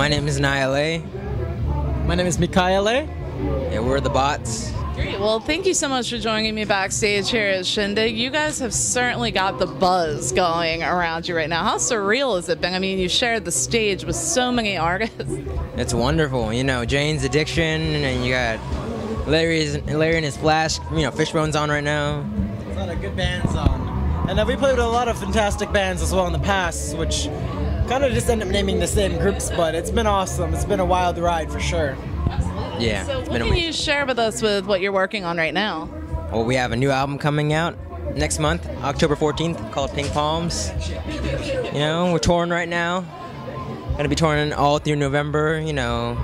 My name is Anaiah. My name is Mikaiah. Yeah, we're the bots. Great. Well, thank you so much for joining me backstage here at Shindig. You guys have certainly got the buzz going around you right now. How surreal has it been? I mean, you shared the stage with so many artists. It's wonderful. You know, Jane's Addiction, and you got Larry's Larry and his Flask. You know, Fishbone's on right now. A lot of good bands on. And uh, we played with a lot of fantastic bands as well in the past, which kind of just end up naming the same groups, but it's been awesome. It's been a wild ride for sure. Yeah. So, what can amazing. you share with us with what you're working on right now? Well, we have a new album coming out next month, October 14th, called Pink Palms. You know, we're touring right now. Gonna be touring all through November. You know,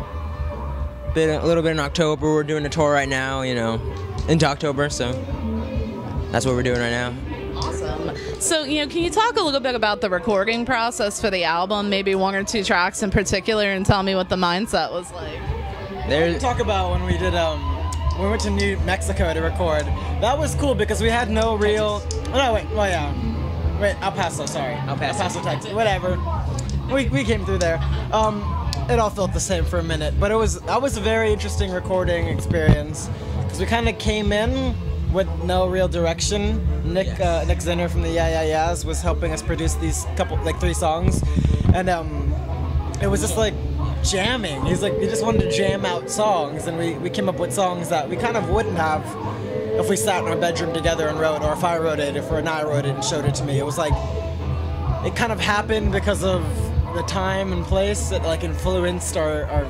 bit a little bit in October. We're doing a tour right now. You know, into October. So that's what we're doing right now. Awesome. So, you know, can you talk a little bit about the recording process for the album, maybe one or two tracks in particular, and tell me what the mindset was like? There's Talk about when we did um when we went to New Mexico to record. That was cool because we had no real. Oh, no, wait. Well, yeah. Wait, El Paso. Sorry. El Paso. El Paso, Texas. Whatever. We, we came through there. Um, it all felt the same for a minute, but it was that was a very interesting recording experience because we kind of came in with no real direction. Nick Yes. uh, Nick Zinner from the Yeah Yeah Yeahs was helping us produce these couple like three songs, and um, it was just like jamming. He's like, he just wanted to jam out songs, and we, we came up with songs that we kind of wouldn't have if we sat in our bedroom together and wrote, or if I wrote it, if I wrote it and showed it to me. It was like, it kind of happened because of the time and place that like influenced our, our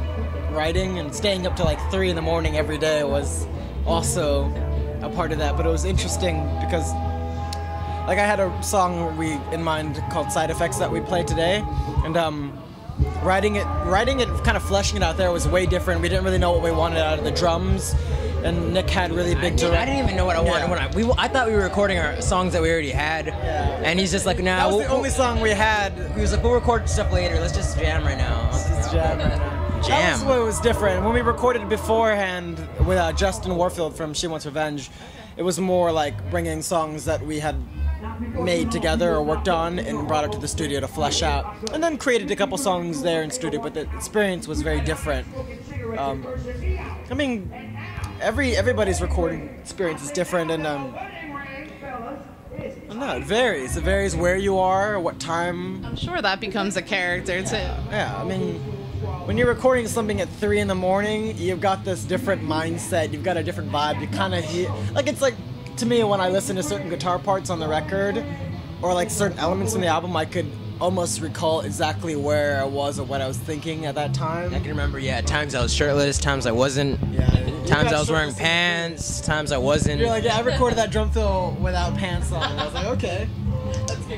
writing, and staying up to like three in the morning every day was also a part of that. But it was interesting because like I had a song we in mind called Side Effects that we played today, and um, writing it, writing it, kind of fleshing it out there was way different. We didn't really know what we wanted out of the drums, and Nick had really big I direct. didn't even know what I wanted Yeah. when I we I thought we were recording our songs that we already had, and he's just like, nah. That was we'll- the only song we had. He was like, we'll record stuff later. Let's just jam right now. It's jam right now. That was what was different. When we recorded beforehand with uh, Justin Warfield from She Wants Revenge, it was more like bringing songs that we had made together or worked on and brought it to the studio to flesh out. And then created a couple songs there in studio, but the experience was very different. Um, I mean, every everybody's recording experience is different, and um, I it varies. It varies where you are, what time I'm sure that becomes a character too. yeah, I mean, when you're recording something at three in the morning, you've got this different mindset. You've got a different vibe. You kind of hear, like it's like to me when I listen to certain guitar parts on the record, or like certain elements in the album, I could almost recall exactly where I was or what I was thinking at that time. I can remember, yeah, times I was shirtless, times I wasn't. Yeah, Times I was wearing pants, times I wasn't. You're like, yeah, I recorded that drum fill without pants on. I was like, okay.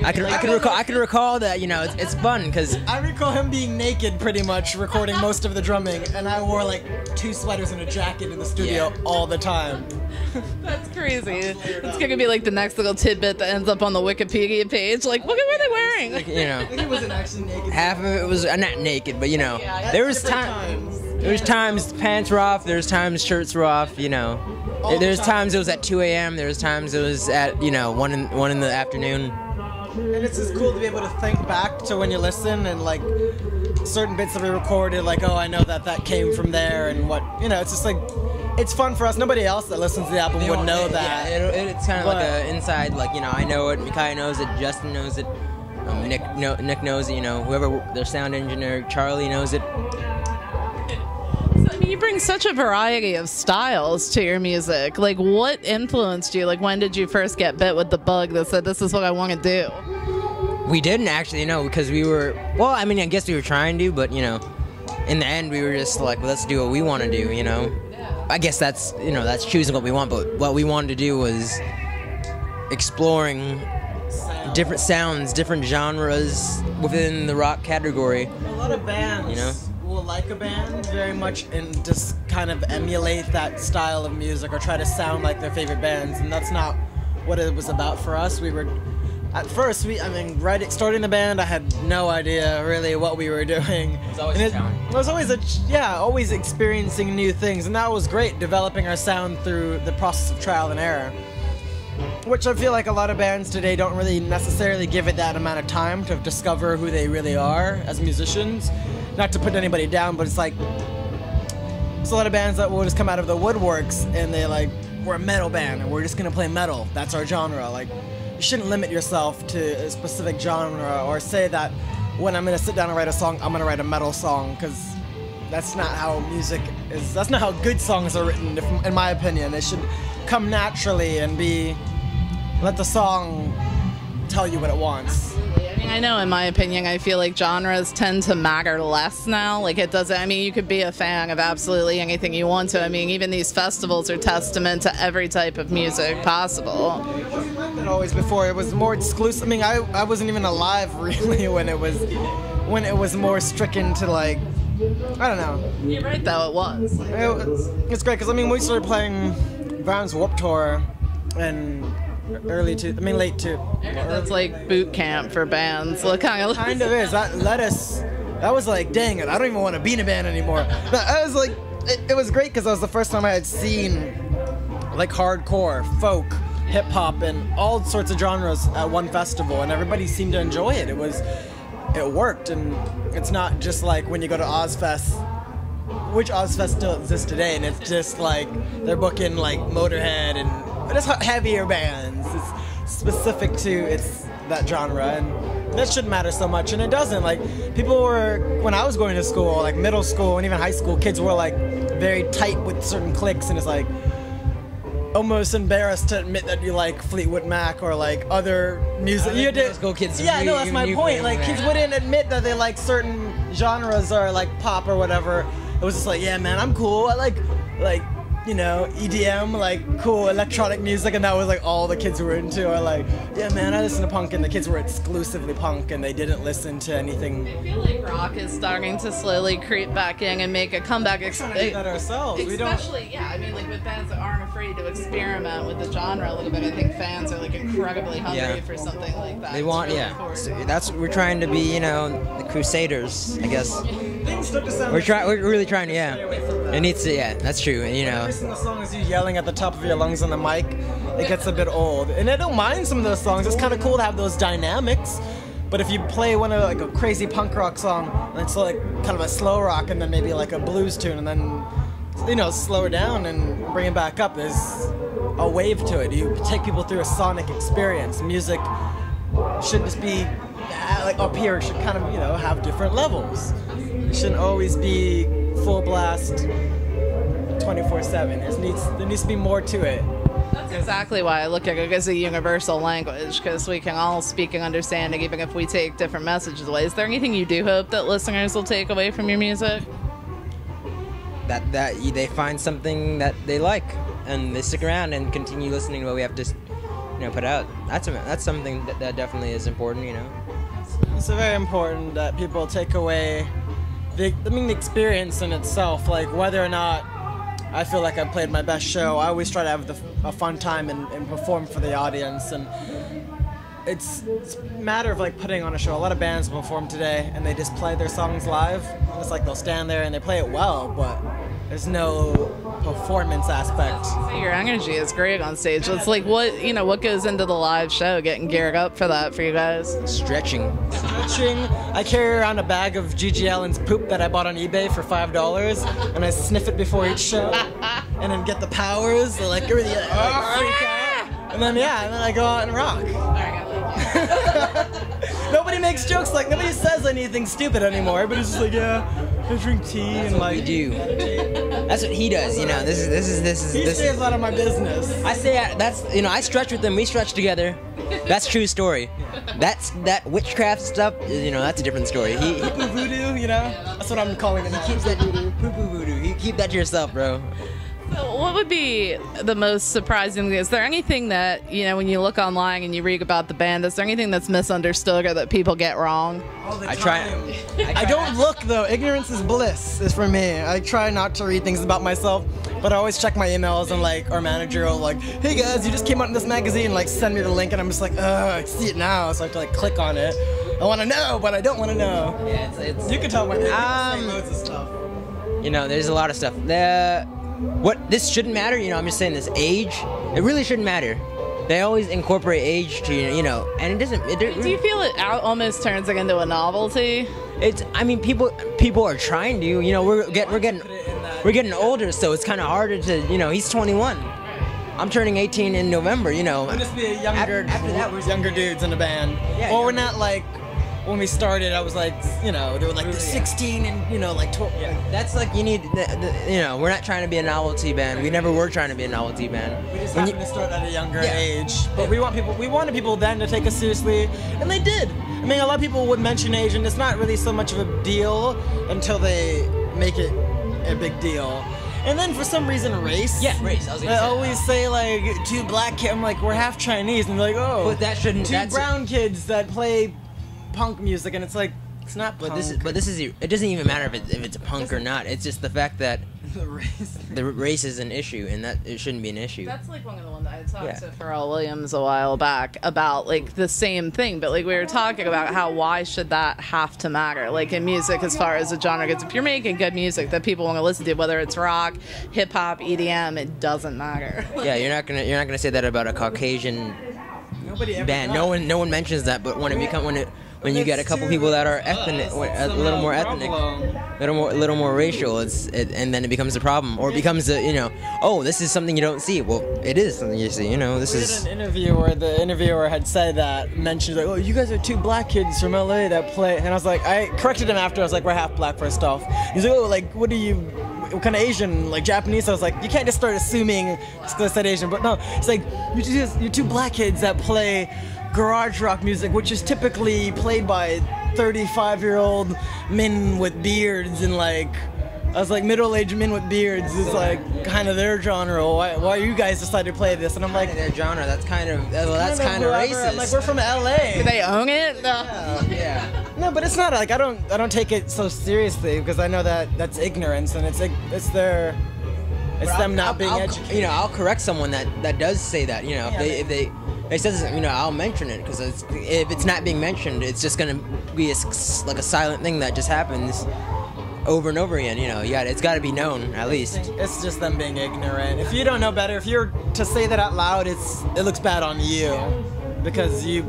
I can, I can recall, I can recall that, you know, it's, it's fun because I recall him being naked pretty much recording most of the drumming, and I wore like two sweaters and a jacket in the studio Yeah. all the time. That's crazy. It's gonna be like the next little tidbit that ends up on the Wikipedia page. Like, look at what they're wearing. you know, He wasn't actually naked. half of it was uh, not naked, but you know, Yeah, there was time. times. There was times pants were off. There was times shirts were off. You know, All the time. times it was at 2 a.m. There was times it was at you know one in one in the afternoon. And it's just cool to be able to think back to when you listen and like certain bits that we recorded, like, oh, I know that that came from there, and what, you know, it's just like, it's fun for us. Nobody else that listens to the album would know that. Yeah, it, it's kind of like an inside, like you know, I know it. Mikai knows it. Justin knows it. Um, Nick, no, Nick knows it. You know, whoever their sound engineer, Charlie knows it. I mean, you bring such a variety of styles to your music. Like, what influenced you? Like, when did you first get bit with the bug that said, this is what I want to do? We didn't actually you know because we were. Well, I mean, I guess we were trying to, but you know, in the end, we were just like, let's do what we want to do. You know, I guess that's you know that's choosing what we want, but what we wanted to do was exploring different sounds, different genres within the rock category. A lot of bands You know? will like a band very much and just kind of emulate that style of music or try to sound like their favorite bands, and that's not what it was about for us. We were at first, we I mean, right starting the band, I had no idea really what we were doing. It was always a challenge. It was always a yeah, always experiencing new things, and that was great. Developing our sound through the process of trial and error which I feel like a lot of bands today don't really necessarily give it that amount of time to discover who they really are as musicians. not to put anybody down, but it's like there's a lot of bands that will just come out of the woodworks and they like we're a metal band and we're just gonna play metal. That's our genre. Like you shouldn't limit yourself to a specific genre or say that when I'm gonna sit down and write a song, I'm gonna write a metal song because that's not how music is. That's not how good songs are written, if, in my opinion. It should come naturally and be let the song tell you what it wants. Mean, I know in my opinion, I feel like genres tend to matter less now. Like it doesn't. I mean, you could be a fan of absolutely anything you want to. I mean, even these festivals are testament to every type of music possible. It always before it was more exclusive. I mean, I, I wasn't even alive really when it was when it was more stricken to like I don't know. You're right, though. It was. It, it's, it's great because I mean we started playing Vans Warped Tour and early to I mean late to That's like boot camp for bands. Look, kind of. kind of is that let us that was like dang it I don't even want to be in a band anymore but I was like it, it was great because that was the first time I had seen like hardcore folk hip hop and all sorts of genres at one festival and everybody seemed to enjoy it it was it worked and it's not just like when you go to Ozzfest which Ozzfest still exists today and it's just like they're booking like Motorhead and just heavier bands. It's specific to it's that genre and that shouldn't matter so much and it doesn't. Like people were when i was going to school like middle school and even high school kids were like very tight with certain cliques and it's like almost embarrassed to admit that you like fleetwood mac or like other music. You middle school kids yeah no that's my point. like kids wouldn't admit that they like certain genres or like pop or whatever. It was just like yeah man i'm cool. I like like you know edm like cool electronic music and that was like all the kids were into or like yeah man i listen to punk and the kids were exclusively punk and they didn't listen to anything I feel like rock is starting to slowly creep back in and make a comeback. Ex- trying to do that ourselves we don't Especially, yeah. I mean, like with bands that aren't afraid to experiment with the genre a little bit. I think fans are like incredibly hungry Yeah. for something like that. They want, really yeah. So that's what we're trying to be, you know, the crusaders, I guess. We're trying. We're really trying to, yeah. It needs to, yeah. That's true. You know, Every single song is you yelling at the top of your lungs on the mic. It gets a bit old, and I don't mind some of those songs. It's kind of cool to have those dynamics. But if you play one of like a crazy punk rock song, and it's like kind of a slow rock, and then maybe like a blues tune, and then you know slow it down and bring it back up, there's a wave to it. You take people through a sonic experience. Music should just be like up here. It should kind of you know have different levels. It shouldn't always be full blast 24/7. There needs there needs to be more to it. That's exactly why I look at it as a universal language because we can all speak and understand it, even if we take different messages away. Is there anything you do hope that listeners will take away from your music? that that they find something that they like and they stick around and continue listening to what we have to, you know, put out. That's a, that's something that, that definitely is important. You know. It's very important that people take away the I mean the experience in itself, like whether or not I feel like I played my best show. I always try to have the, a fun time and, and perform for the audience and. It's, it's a matter of like putting on a show. A lot of bands perform today and they just play their songs live. It's like they'll stand there and they play it well, but there's no performance aspect. Your energy is great on stage. It's like what you know, what goes into the live show, getting geared up for that for you guys. Stretching. Stretching. I carry around a bag of GG Allin's poop that I bought on eBay for five dollars, and I sniff it before each show, and then get the powers, like really like, freak out, and then yeah, and then I go out and rock. Nobody makes jokes like nobody says anything stupid anymore. But it's just like yeah, I drink tea and We like do. That's what he does. You know. This is this is this is he this. stays Is, out of my business. I say I- that's you know I stretch with them. We stretch together. That's true story. That's that witchcraft stuff. You know that's a different story. He, he Poo voodoo, you know. That's what I'm calling it. now. keeps that poo poo voodoo. You keep that to yourself, bro. So what would be the most surprising? Is there anything that you know when you look online and you read about the band? Is there anything that's misunderstood or that people get wrong? All the I try- I I don't look though. Ignorance is bliss. Is for me. I try not to read things about myself, but I always check my emails and like our manager will like, hey guys, you just came out in this magazine. Like send me the link, and I'm just like, ugh, I see it now, so I have to like click on it. I want to know, but I don't want to know. Yeah, it's, it's You can tell my name. Um, loads of stuff. you know, there's a lot of stuff. The what this shouldn't matter. You know, I'm just saying this age. It really shouldn't matter. They always incorporate age to you know, and it doesn't. It, Do you feel it almost turns like into a novelty? It's. I mean, people people are trying to. You know, we're get we're getting Put it in that- we're getting older, so it's kind of harder to. You know, he's 21. I'm turning 18 in November. You know. We'll just be a younger, After- after that, we're- younger dudes in a band. Yeah, well, we're not like when we started. I was like, you know, they were like the 16 and you know, like 12. That's like you need. You know, we're not trying to be a novelty band. We never were trying to be a novelty band. We just When happened to start at a younger Yeah. age, but we want people. We wanted people then to take us seriously, and they did. I mean, a lot of people would mention age, and it's not really so much of a deal until they make it a big deal. And then for some reason, race. Yeah, race, I was gonna They say that. always say like two black kids. I'm like, we're half Chinese, and they're like, oh, But that shouldn't- Two brown kids that play punk music, and it's like, it's not punk. But this is. But this is. It doesn't even matter if, it, if it's a punk or not. It's just the fact that the race. the race is an issue, and that it shouldn't be an issue. That's like one of the ones I talked Yeah. to Pharrell Williams a while back about like the same thing, but like we were talking about how why should that have to matter? Like in music, as far as the genre goes, if you're making good music that people want to listen to, whether it's rock, hip hop, EDM, it doesn't matter. yeah, you're not gonna. You're not gonna say that about a Caucasian Nobody ever band. does. No one. No one mentions that. But when it become when it when you get a couple people that are ethnic, a little more ethnic, little more, little more racial, it's it, and then it becomes a problem, or it becomes a you know, oh, this is something you don't see. Well, it is something you see. You know, this We did is. an interview where the interviewer had said that, mentioned like, "Oh, you guys are two black kids from LA that play," and I was like, I corrected him after. I was like, "We're half black first off." He's like, "Oh, like what are you? What kind of Asian? Like Japanese?" I was like, "You can't just start assuming just 'cause I said Asian." But no, it's like you two, you two black kids that play garage rock music, which is typically played by 35 year old men with beards and like. I was like, middle-aged men with beards is like kind of their genre. Why, why you guys decided to play this? And I'm like, their genre. That's kind of well, that's kind of whoever. racist. I'm like we're from LA. they own it. No. yeah. No, but it's not like I don't I don't take it so seriously because I know that that's ignorance and it's it's their it's But them I'll- not I'll- being I'll- educated. You know, I'll correct someone that that does say that. You know, Yeah, if they if they it says you know I'll mention it because if it's not being mentioned, it's just gonna be a like a silent thing that just happens over and over again. You know, yeah, it's got to be known at least. It's just them being ignorant. If you don't know better, if you're to say that out loud, it's it looks bad on you because you.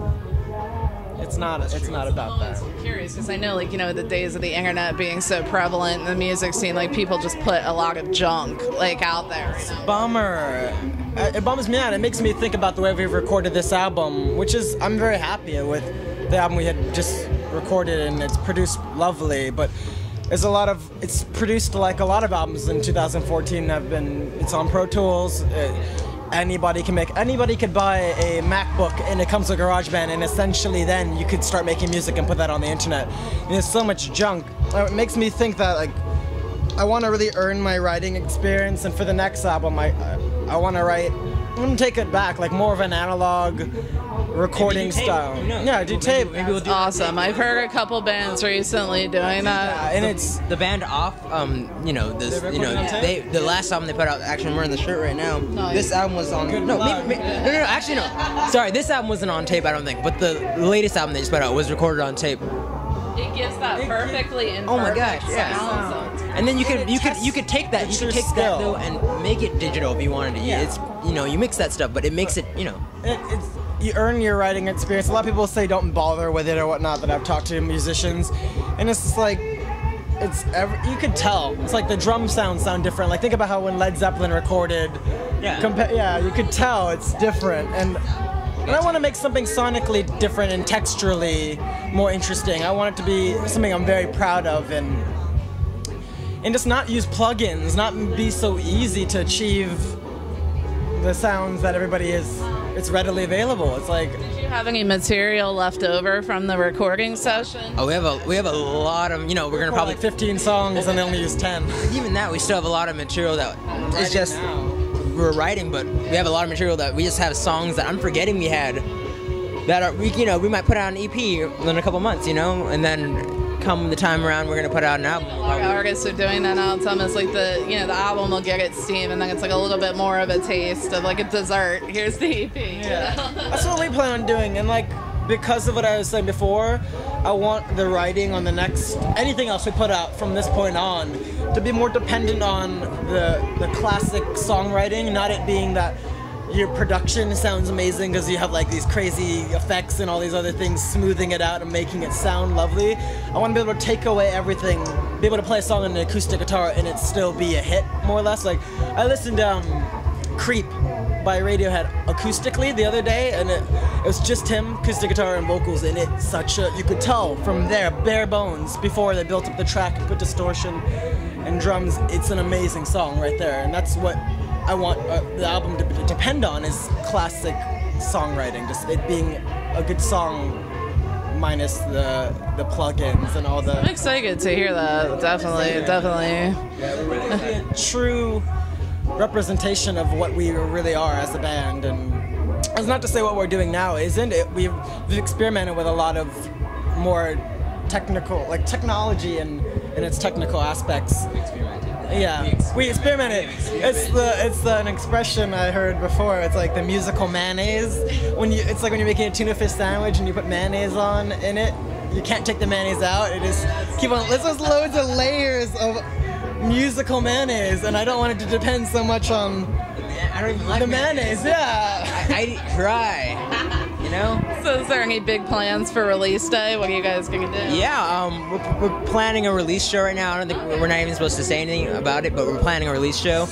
It's not. It's not about that. I'm curious because I know, like, you know, the days of the internet being so prevalent in the music scene, like, people just put a lot of junk, like, out there. Bummer. Uh, It bums me out. It makes me think about the way we've recorded this album, which is I'm very happy with the album we had just recorded and it's produced lovely. But there's a lot of it's produced like a lot of albums in 2014 have been. It's on Pro Tools. Uh, anybody can make. Anybody could buy a MacBook and it comes with GarageBand, and essentially then you could start making music and put that on the internet. And there's so much junk. Uh, It makes me think that like I want to really earn my writing experience, and for the next album, I I, I want to write. I'm gonna take it back, like more of an analog recording tape, style. who knows? Yeah, do tape. maybe we'll do- Awesome. I've heard a couple bands recently doing Yeah, that. and it's The band off, um, you know, this, you know, they the last album they put out. Actually, I'm wearing the shirt right now. Nice. This album was on. Good no, maybe, maybe- no, no, no. Actually, no. Sorry, this album wasn't on tape. I don't think. But the latest album they just put out was recorded on tape. It gives that perfectly Oh my gosh, yeah. sound. And then you could you could you could take that you could take skill. that though and make it digital if you wanted to. Yeah. It's you know you mix that stuff, but it makes it you know. it, it's you earn your writing experience. A lot of people say don't bother with it or whatnot. That I've talked to musicians, and it's just like it's every, you could tell. It's like the drum sounds sound different. Like think about how when Led Zeppelin recorded. Yeah. Compa- yeah, you could tell it's different, and and I want to make something sonically different and texturally more interesting. I want it to be something I'm very proud of and. And just not use plugins, not be so easy to achieve the sounds that everybody is it's readily available it's like Did you have any material left over from the recording session? Oh, we have a we have a lot of you know we're gonna probably probably 15 songs and they only use 10 even that we still have a lot of material that it's just now. we're writing, but we have a lot of material that we just have songs that I'm forgetting we had that are we you know we might put out an EP in a couple months, you know, and then come the time around we're gonna put out an album. A lot of artists are doing that now. It's almost like the you know the album will get its steam, and then it's like a little bit more of a taste of like a dessert. Here's the EP. yeah that's what we plan on doing and like because of what i was saying before i want the writing on the next anything else we put out from this point on to be more dependent on the the classic songwriting not it being that your production sounds amazing because you have like these crazy effects and all these other things smoothing it out and making it sound lovely. I want to be able to take away everything, be able to play a song on an acoustic guitar and it still be a hit, more or less. Like I listened um, "Creep" by Radiohead acoustically the other day, and it, it was just him, acoustic guitar and vocals, and it's such a you could tell from there, bare bones, before they built up the track put distortion and drums. It's an amazing song right there, and that's what I want uh, the album to to depend on is classic songwriting, just it being a good song minus the the plugins and all the. I'm excited to hear that. Definitely, definitely. be a true representation of what we really are as a band and it's not to say what we're doing now isn't it we've, we've experimented with a lot of more technical like technology and in its technical aspects yeah. We experimented it's the it's an expression i heard before. It's like the musical mayonnaise. When you it's like when you're making a tuna fish sandwich and you put mayonnaise on in it you can't take the mayonnaise out. It is keep on there's just loads of layers of musical mayonnaise and i don't want it to depend so much on I don't even like the mayonnaise. yeah. I, I try, you know. So, is there any big plans for release day? What are you guys gonna do? Yeah, um, we're, we're planning a release show right now. I don't think we're not even supposed to say anything about it, but we're planning a release show.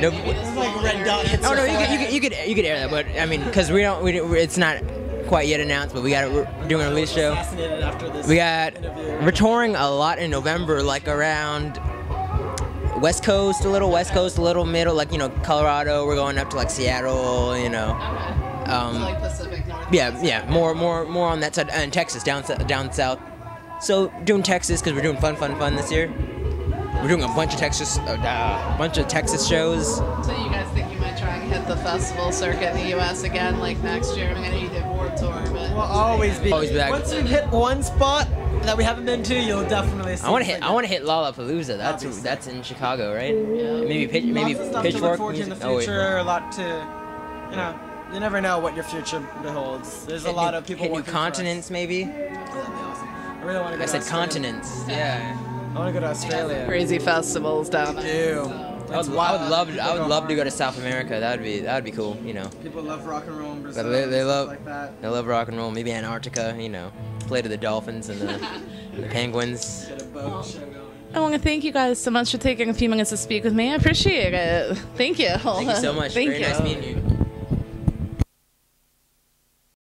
No, it's like red dot oh no, you could, you could you could you could air that, but I mean, because we don't, we it's not quite yet announced, but we got we're doing a release show. Fascinated after this We got interview. we're touring a lot in November, like around West Coast, a little West Coast, a little middle, like you know Colorado. We're going up to like Seattle, you know. Um, like Pacific Northwest. yeah, yeah, more, more, more on that side, and Texas, down, down south. So doing Texas because we're doing fun, fun, fun this year. We're doing a bunch of Texas, uh, a bunch of Texas shows. So you guys think you might try and hit the festival circuit in the U.S. again, like next year? I mean, I know you did Warped Tour, but We'll always be. Always be back. Once you've hit one spot that we haven't been to, you'll definitely. See I want to us hit, I want to hit Lollapalooza. That's Obviously. that's in Chicago, right? Maybe pitch, maybe Lots of stuff Pitchfork. to look forward to in music- the oh, wait. future. a lot to, you know, you never know what your future beholds. There's a lot new- of people hit new working for continents, maybe. That'd be awesome. I really want to go. I said Australia. continents. Yeah. I want to go to Australia. crazy festivals down there. Ew. I would, I would love, I would love to go to South America. That would be, that would be cool. You know, People love rock and roll in Brazil. they, they love, like that. they love rock and roll. Maybe Antarctica. You know, play to the dolphins and the, and the penguins. Get a boat show going. I want to thank you guys so much for taking a few minutes to speak with me. I appreciate it. Thank you. Thank you so much. Thank Very you. nice meeting you.